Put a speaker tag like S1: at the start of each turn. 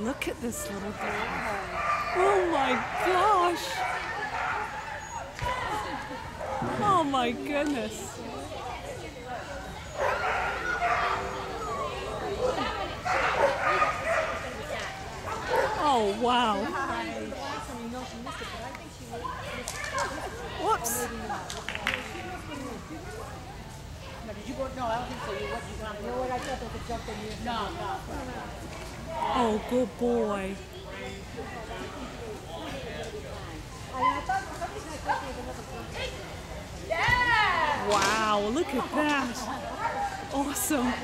S1: Look at this little girl. Oh my gosh. Oh my goodness. Oh wow. Whoops.
S2: Did you go? No, I don't think so. You what? You. You know what? I thought they could jump in here. No, no.
S1: Oh, good boy. Wow, look at that. Awesome.